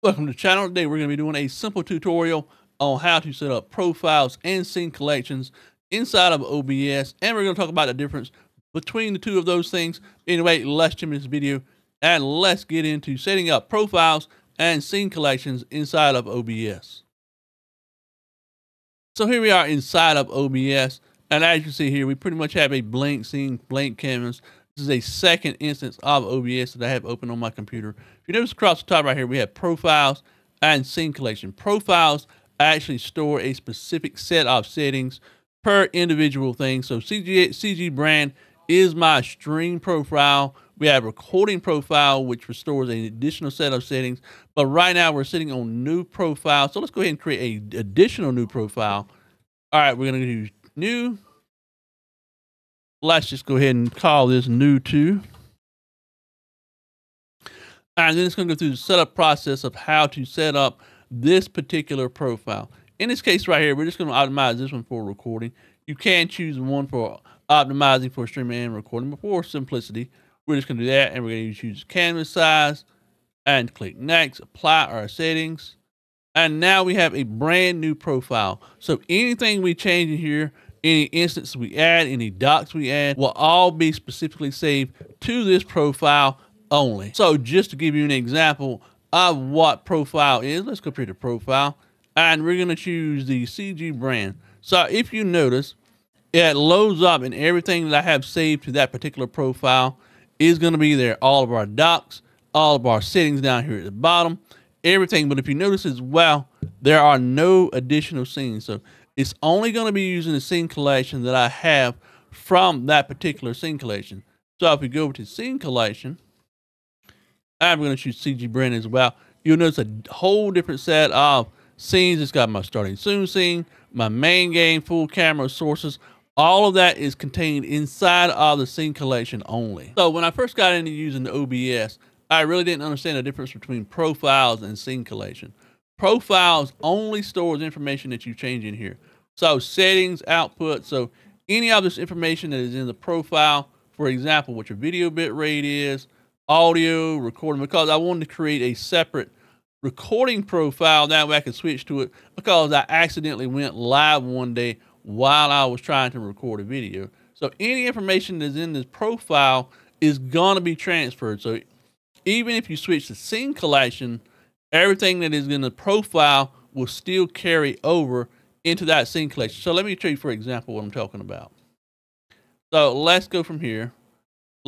Welcome to the channel. Today we're going to be doing a simple tutorial on how to set up profiles and scene collections inside of OBS. And we're going to talk about the difference between the two of those things. Anyway, let's jump into this video and let's get into setting up profiles and scene collections inside of OBS. So here we are inside of OBS. And as you can see here, we pretty much have a blank scene, blank canvas. This is a second instance of OBS that I have open on my computer. You notice across the top right here, we have profiles and scene collection. Profiles actually store a specific set of settings per individual thing. So CG, CG brand is my stream profile. We have recording profile, which restores an additional set of settings. But right now we're sitting on new profile. So let's go ahead and create a additional new profile. All right, we're going to do new let's just go ahead and call this new two. And then it's going to go through the setup process of how to set up this particular profile. In this case right here, we're just going to optimize this one for recording. You can choose one for optimizing for streaming and recording, but for simplicity, we're just going to do that. And we're going to choose canvas size and click next, apply our settings. And now we have a brand new profile. So anything we change in here any instance we add, any docks we add will all be specifically saved to this profile only. So just to give you an example of what profile is, let's go a profile and we're going to choose the CG brand. So if you notice, it loads up and everything that I have saved to that particular profile is going to be there. All of our docks, all of our settings down here at the bottom, everything. But if you notice as well, there are no additional scenes. So it's only going to be using the scene collection that I have from that particular scene collection. So if we go over to scene collection, I'm going to shoot CG brand as well. You'll notice a whole different set of scenes. It's got my starting soon scene, my main game, full camera sources. All of that is contained inside of the scene collection only. So when I first got into using the OBS, I really didn't understand the difference between profiles and scene collection. Profiles only stores information that you change in here. So settings, output. So any of this information that is in the profile, for example, what your video bit rate is, audio, recording, because I wanted to create a separate recording profile. That way I can switch to it because I accidentally went live one day while I was trying to record a video. So any information that's in this profile is going to be transferred. So even if you switch to scene collection, everything that is in the profile will still carry over into that scene collection. So let me show you, for example, what I'm talking about. So let's go from here.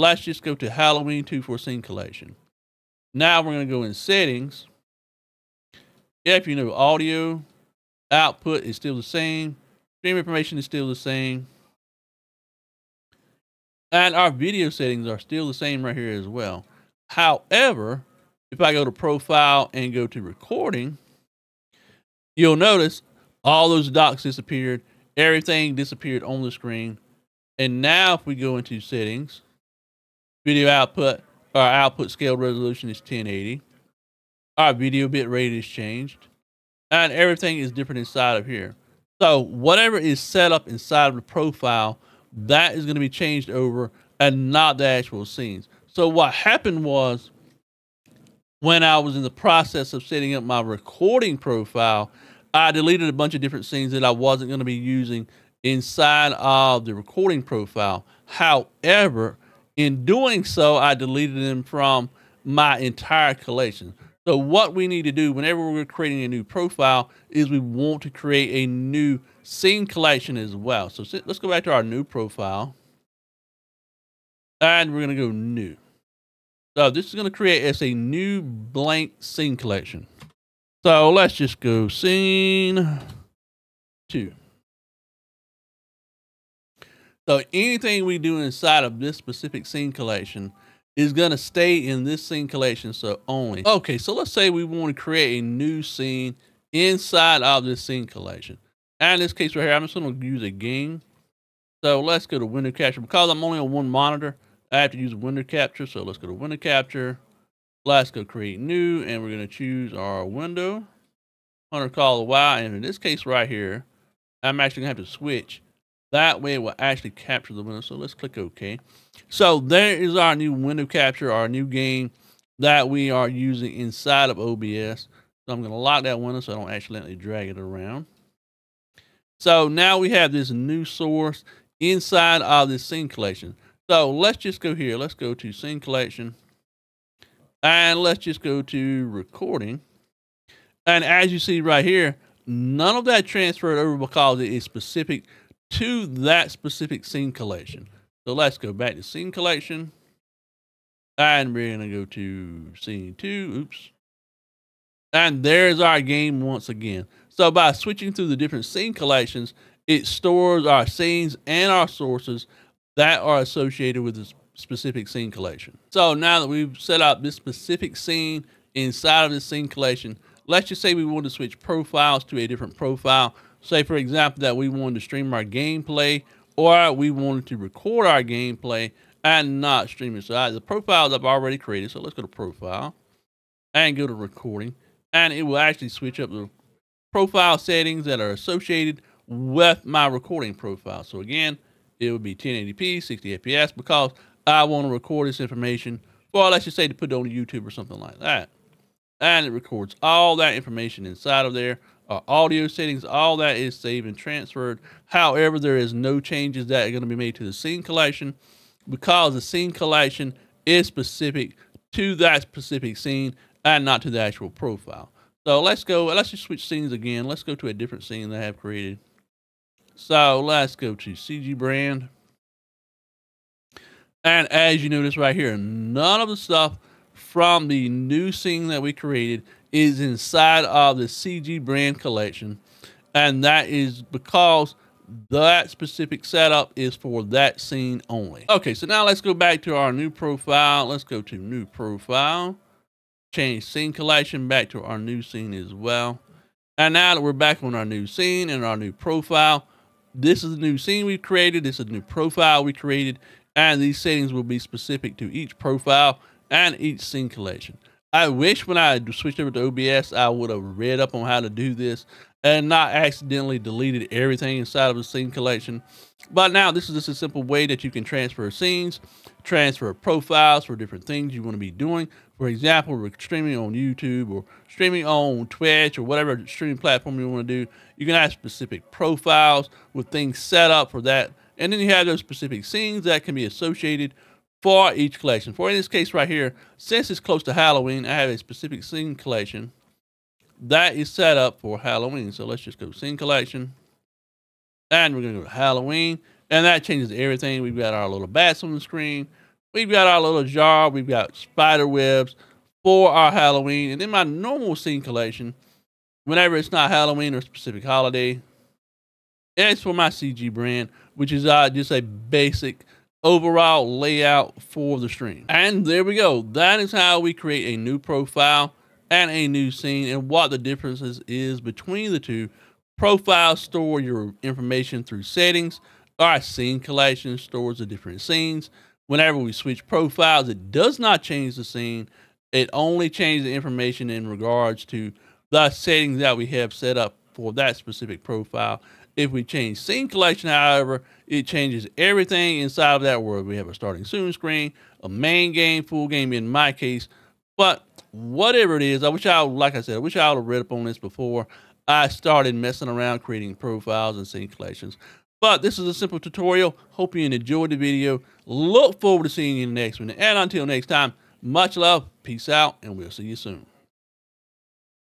Let's just go to Halloween 2 for scene collection. Now we're going to go in settings. If you know audio, output is still the same. Stream information is still the same. And our video settings are still the same right here as well. However, if I go to profile and go to recording, you'll notice all those docks disappeared. Everything disappeared on the screen. And now if we go into settings, video output, our output scale resolution is 1080. Our video bit rate is changed. And everything is different inside of here. So whatever is set up inside of the profile, that is going to be changed over and not the actual scenes. So what happened was when I was in the process of setting up my recording profile, I deleted a bunch of different scenes that I wasn't going to be using inside of the recording profile. However, in doing so, I deleted them from my entire collection. So what we need to do whenever we're creating a new profile is we want to create a new scene collection as well. So let's go back to our new profile. And we're going to go new. So this is going to create as a new blank scene collection. So let's just go scene two. So anything we do inside of this specific scene collection is going to stay in this scene collection so only. Okay, so let's say we want to create a new scene inside of this scene collection. And in this case right here, I'm just going to use a game. So let's go to window capture. Because I'm only on one monitor, I have to use window capture. So let's go to window capture. Let's go create new, and we're going to choose our window. Hunter call the Y, and in this case right here, I'm actually going to have to switch. That way it will actually capture the window. So let's click OK. So there is our new window capture, our new game that we are using inside of OBS. So I'm going to lock that window so I don't accidentally drag it around. So now we have this new source inside of this scene collection. So let's just go here. Let's go to scene collection. And let's just go to recording. And as you see right here, none of that transferred over because it is specific to that specific scene collection. So let's go back to scene collection. And we're going to go to scene two. Oops. And there's our game once again. So by switching through the different scene collections, it stores our scenes and our sources that are associated with this specific scene collection. So now that we've set up this specific scene inside of this scene collection, let's just say we want to switch profiles to a different profile. Say, for example, that we wanted to stream our gameplay or we wanted to record our gameplay and not stream it. So the profiles I've already created. So let's go to profile and go to recording and it will actually switch up the profile settings that are associated with my recording profile. So again, it would be 1080p, 60 FPS because I want to record this information well, let's just say to put it on YouTube or something like that. And it records all that information inside of there. Uh, audio settings, all that is saved and transferred. However, there is no changes that are going to be made to the scene collection because the scene collection is specific to that specific scene and not to the actual profile. So let's go, let's just switch scenes again. Let's go to a different scene that I have created. So let's go to CG brand. And as you notice right here, none of the stuff from the new scene that we created is inside of the CG brand collection. And that is because that specific setup is for that scene only. Okay, so now let's go back to our new profile. Let's go to new profile change scene collection back to our new scene as well. And now that we're back on our new scene and our new profile, this is the new scene we've created. This is the new profile we created. And these settings will be specific to each profile and each scene collection. I wish when I switched over to OBS, I would have read up on how to do this and not accidentally deleted everything inside of the scene collection. But now this is just a simple way that you can transfer scenes, transfer profiles for different things you want to be doing. For example, we're streaming on YouTube or streaming on Twitch or whatever streaming platform you want to do. You can have specific profiles with things set up for that. And then you have those specific scenes that can be associated for each collection. For in this case right here, since it's close to Halloween, I have a specific scene collection that is set up for Halloween. So let's just go scene collection. And we're going to go to Halloween. And that changes everything. We've got our little bats on the screen. We've got our little jar. We've got spider webs for our Halloween. And in my normal scene collection, whenever it's not Halloween or a specific holiday, it's for my CG brand, which is uh, just a basic overall layout for the stream. And there we go. That is how we create a new profile and a new scene and what the differences is between the two. Profile store your information through settings. Our scene collection stores the different scenes. Whenever we switch profiles, it does not change the scene. It only changes the information in regards to the settings that we have set up for that specific profile. If we change scene collection, however, it changes everything inside of that world. We have a starting soon screen, a main game, full game in my case. But whatever it is, I wish I, like I said, I wish I would have read up on this before I started messing around creating profiles and scene collections. But this is a simple tutorial. Hope you enjoyed the video. Look forward to seeing you in the next one. And until next time, much love, peace out, and we'll see you soon.